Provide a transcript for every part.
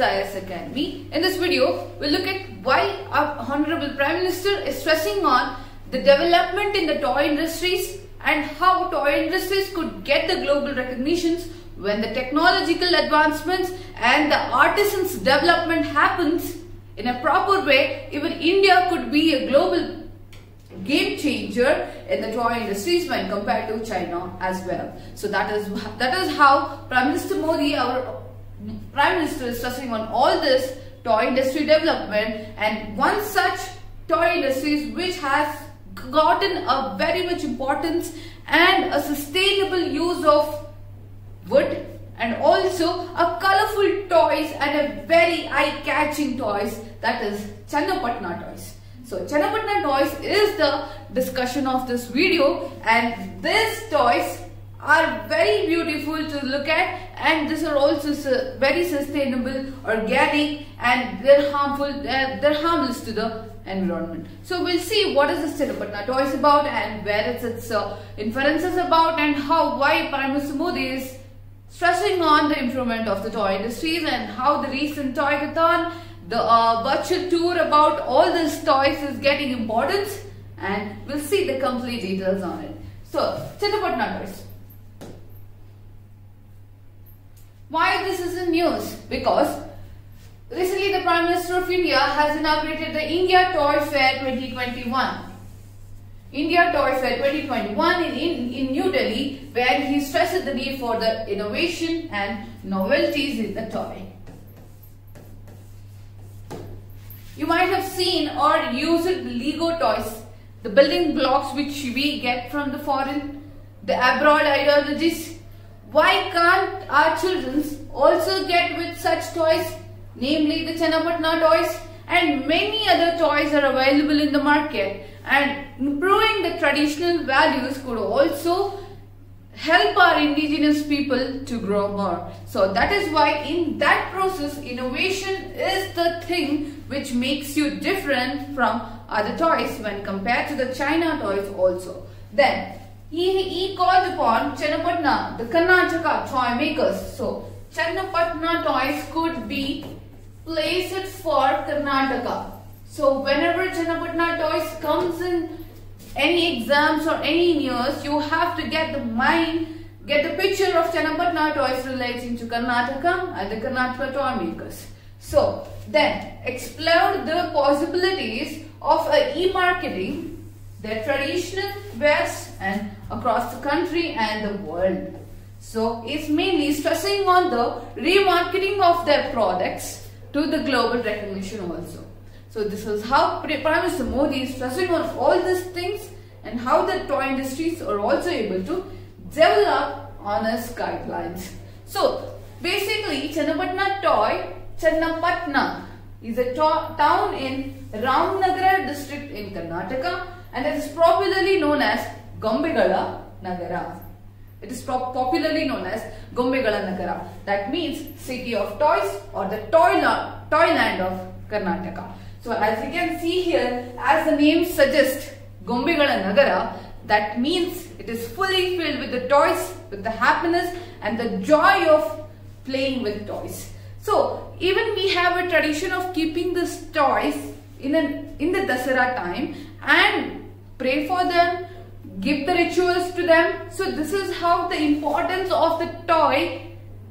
towards IAS Academy. In this video, we'll look at why our Honorable Prime Minister is stressing on the development in the toy industries and how toy industries could get the global recognitions when the technological advancements and the artisans development happens in a proper way, even India could be a global game changer in the toy industries when compared to China as well. So that is that is how Prime Minister Modi, our Prime Minister, is stressing on all this toy industry development and one such toy industry which has gotten a very much importance and a sustainable use of wood and also a colorful toys and a very eye-catching toys that is Channapatna toys. So Channapatna toys is the discussion of this video and this toys are very beautiful to look at and these are also very sustainable, organic and they're harmful, they're, harmless to the environment. So we'll see what is this Channapatna toys about and where it's its uh, inferences about and how why Minister Modi is stressing on the improvement of the toy industries and how the recent Toycathon, the uh, virtual tour about all these toys is getting importance and we'll see the complete details on it. So, Channapatna toys. Why this is in news? Because recently the Prime Minister of India has inaugurated the India Toy Fair 2021. India Toy Fair 2021 in, in, in New Delhi where he stresses the need for the innovation and novelties in the toy. You might have seen or used Lego toys, the building blocks which we get from the foreign, the abroad ideologies. Why can't our children also get with such toys, namely the Channapatna toys and many other toys are available in the market and improving the traditional values could also help our indigenous people to grow more. So that is why in that process innovation is the thing which makes you different from other toys when compared to the China toys also. Then he, he called upon Channapatna, the Karnataka toy makers. So Channapatna toys could be placed for Karnataka. So whenever Channapatna toys comes in any exams or any news, you have to get the mind, get the picture of Channapatna toys relating to Karnataka and the Karnataka toy makers. So then explore the possibilities of e-marketing, their traditional wares and across the country and the world. So it's mainly stressing on the remarketing of their products to the global recognition also. So this is how Prime Minister Modi is stressing on all these things and how the toy industries are also able to develop on its guidelines. So basically Channapatna toy, Channapatna is a town in Ramnagara district in Karnataka and it is popularly known as Gombegala Nagara. It is popularly known as Gombegala Nagara. That means city of toys or the toy, toy land of Karnataka. So as you can see here, as the name suggests, Gombegala Nagara, that means it is fully filled with the toys, with the happiness and the joy of playing with toys. So even we have a tradition of keeping these toys in, an, in the Dasara time and pray for them, give the rituals to them. So this is how the importance of the toy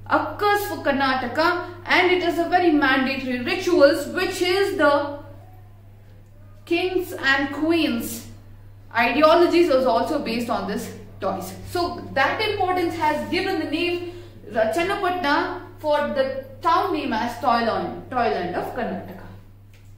occurs for Karnataka and it is a very mandatory rituals which is the kings and queens ideologies was also based on this toys. So that importance has given the name Channapatna for the town name as Toyland, Toyland of Karnataka.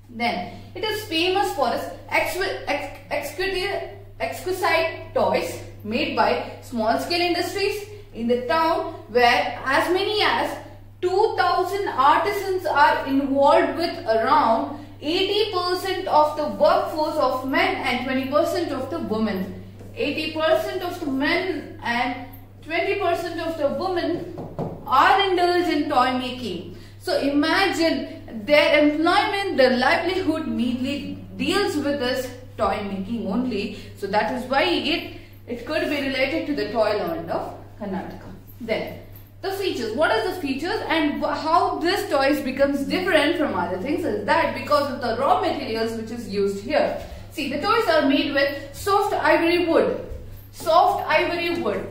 Then it is famous for its exquisite, exquisite toys made by small scale industries in the town where as many as 2000 artisans are involved with around 80% of the workforce of men and 20% of the women. 80% of the men and 20% of the women are indulged in toy making. So imagine their employment, their livelihood mainly deals with this toy making only. So that is why it, it could be related to the toy land of Karnataka. Then the features. What are the features and how this toys becomes different from other things is that because of the raw materials which is used here. See, the toys are made with soft ivory wood. Soft ivory wood.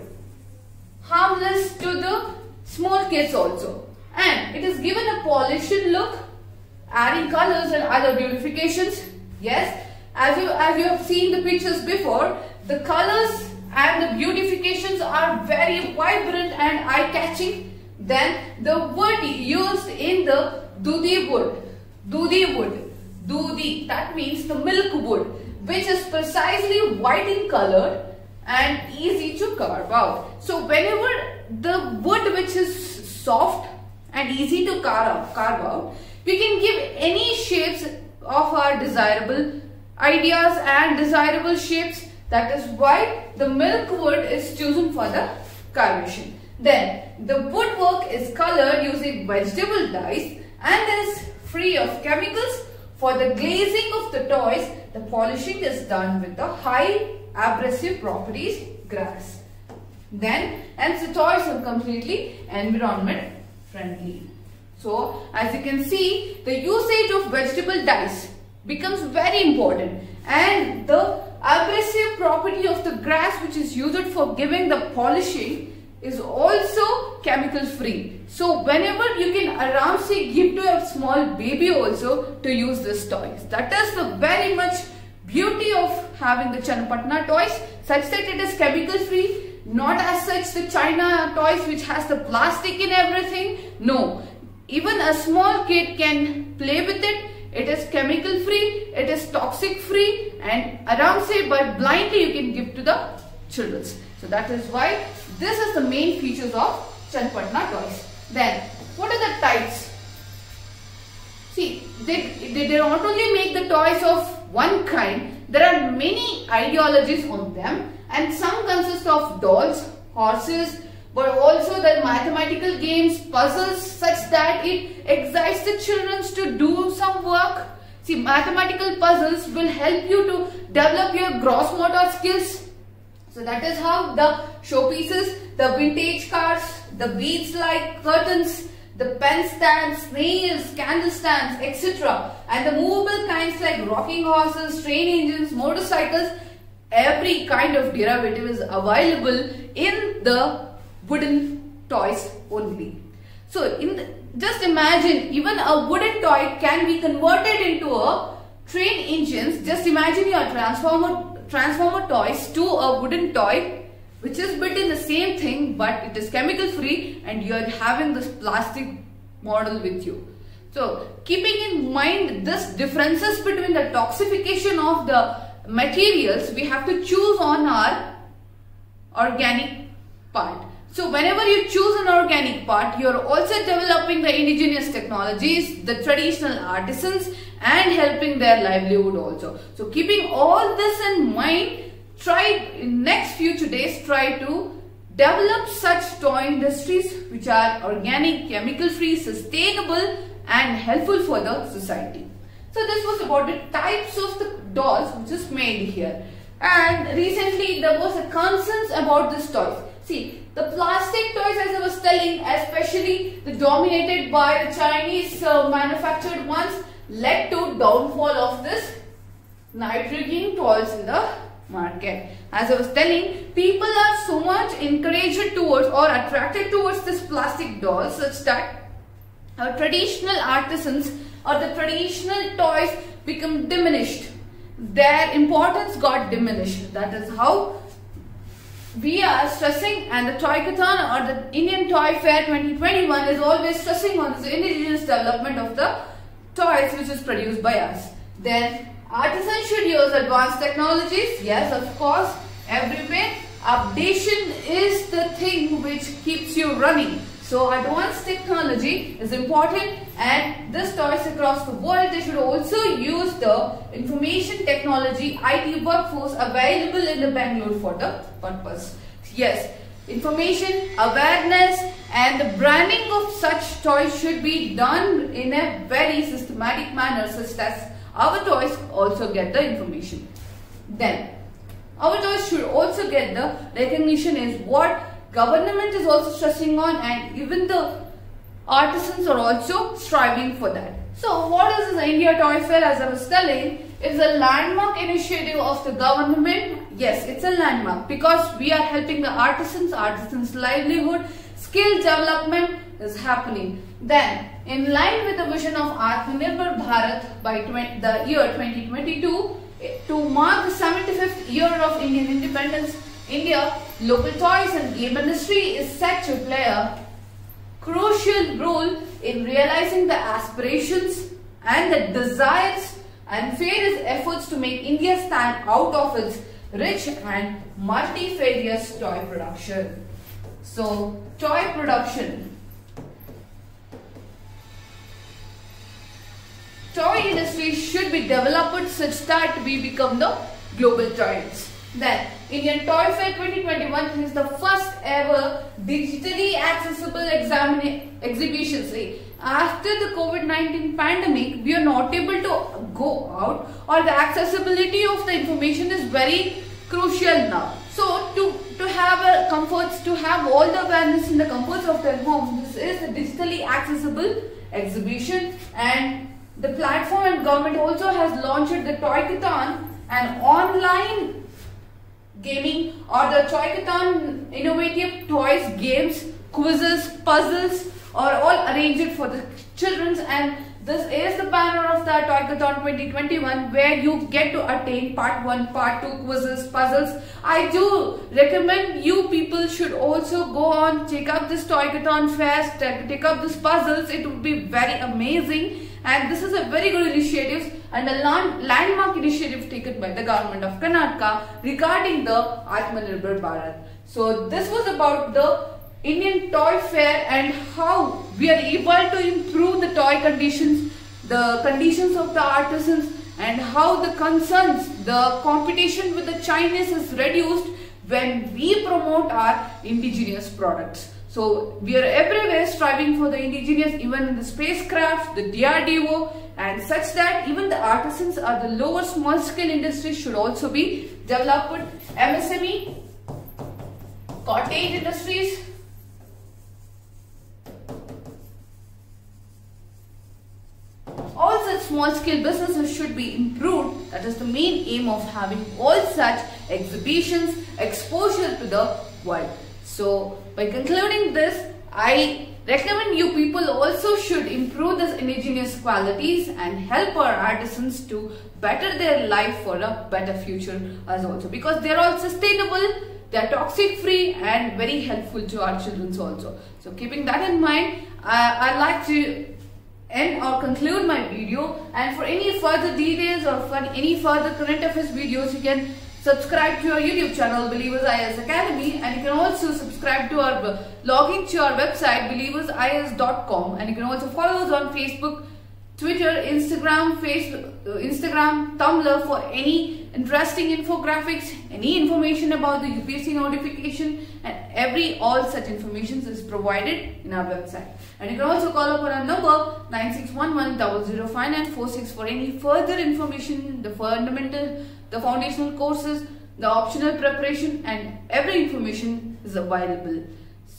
Harmless to the small kids also. And it is given a polished look, adding colors and other beautifications. Yes, as you, as you have seen the pictures before, the colors and the beautifications are very vibrant and eye-catching. Then the wood used in the dudi wood, dudi wood, dudi, that means the milk wood, which is precisely white in color and easy to carve out. So whenever the wood which is soft and easy to carve out, carve out, we can give any shapes of our desirable ideas and desirable shapes that is why the milk wood is chosen for the carvation. Then the woodwork is colored using vegetable dyes and is free of chemicals. For the glazing of the toys, the polishing is done with the high abrasive properties grass. Then, and the toys are completely environment friendly. So, as you can see, the usage of vegetable dyes becomes very important and the abrasive property of the grass which is used for giving the polishing is also chemical free. So whenever you can around say give to a small baby also to use this toys. That is the very much beauty of having the Channapatna toys such that it is chemical free. Not as such the China toys which has the plastic in everything. No. Even a small kid can play with it it is chemical free, it is toxic free and around say but blindly you can give to the children. So that is why this is the main features of Channapatna toys. Then what are the types? See they, they, they not only make the toys of one kind, there are many ideologies on them and some consist of dolls, horses, but also the mathematical games, puzzles such that it excites the children to do some work. See, mathematical puzzles will help you to develop your gross motor skills. So that is how the showpieces, the vintage cars, the beads like curtains, the pen stands, snails, candle stands, etc. And the movable kinds like rocking horses, train engines, motorcycles, every kind of derivative is available in the wooden toys only. So the, just imagine even a wooden toy can be converted into a train engines. Just imagine your transformer transformer toys to a wooden toy which is built in the same thing but it is chemical free and you are having this plastic model with you. So keeping in mind this differences between the toxification of the materials we have to choose on our organic part. So whenever you choose an organic part, you are also developing the indigenous technologies, the traditional artisans and helping their livelihood also. So keeping all this in mind, try in next few days, try to develop such toy industries which are organic, chemical free, sustainable and helpful for the society. So this was about the types of the dolls which is made here. And recently there was a concerns about this toys. See, the plastic toys as I was telling, especially the dominated by the Chinese uh, manufactured ones, led to downfall of this nitrogen toys in the market. As I was telling, people are so much encouraged towards or attracted towards this plastic dolls such that our traditional artisans or the traditional toys become diminished. Their importance got diminished. That is how we are stressing and the toy Toycathon or the Indian Toy Fair 2021 is always stressing on the indigenous development of the toys which is produced by us. Then artisans should use advanced technologies. Yes, of course, everywhere. Updation is the thing which keeps you running. So advanced technology is important and this toys across the world they should also use the information technology IT workforce available in the Bangalore for the purpose. Yes, information, awareness and the branding of such toys should be done in a very systematic manner such that our toys also get the information. Then, our toys should also get the recognition is what government is also stressing on and even the artisans are also striving for that. So what is this India Toy Fair as I was telling? It's a landmark initiative of the government. Yes, it's a landmark because we are helping the artisans, artisans livelihood, skill development is happening. Then, in line with the vision of Atmanirbhar Bharat by 20, the year 2022, to mark the 75th year of Indian independence, India, local toys and game industry is set to play a crucial role in realizing the aspirations and the desires and various efforts to make India stand out of its rich and multifarious toy production. So, toy production. Toy industry should be developed such that we become the global giants. Then, Indian Toy Fair 2021 is the first ever digitally accessible exhibition. See, after the COVID-19 pandemic, we are not able to go out or the accessibility of the information is very crucial now. So, to, to have a comforts, to have all the awareness in the comforts of their home, this is a digitally accessible exhibition and the platform and government also has launched the Toy Toycathon, an online gaming or the Toycathon innovative toys, games, quizzes, puzzles are all arranged for the children and this is the banner of the Toycathon 2021 where you get to attain part 1, part 2 quizzes, puzzles. I do recommend you people should also go on, take up this Toycathon fest, take up this puzzles. It would be very amazing and this is a very good initiative and a landmark initiative taken by the government of Karnataka regarding the Atmanirbhar Bharat. So this was about the Indian Toy Fair and how we are able to improve the toy conditions, the conditions of the artisans and how the concerns, the competition with the Chinese is reduced when we promote our indigenous products. So we are everywhere striving for the indigenous even in the spacecraft, the DRDO and such that even the artisans or the lower small scale industries should also be developed. MSME, cottage industries, all such small scale businesses should be improved. That is the main aim of having all such exhibitions, exposure to the world. So by concluding this, I recommend you people also should improve this indigenous qualities and help our artisans to better their life for a better future as also because they are all sustainable, they are toxic free and very helpful to our children also. So keeping that in mind, I, I'd like to end or conclude my video and for any further details or for any further current affairs videos you can subscribe to our YouTube channel Believers IAS Academy and you can also subscribe to our login to our website believersias.com and you can also follow us on Facebook, Twitter, Instagram, Facebook, uh, Instagram, Tumblr for any interesting infographics, any information about the UPSC notification and every all such information is provided in our website. And you can also call up on our number 9611 for any further information, the fundamental the foundational courses, the optional preparation and every information is available.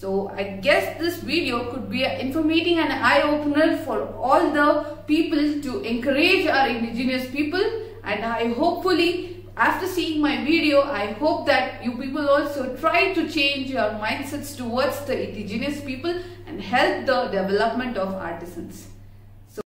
So I guess this video could be informating and eye-opener for all the people to encourage our indigenous people and I hopefully after seeing my video I hope that you people also try to change your mindsets towards the indigenous people and help the development of artisans.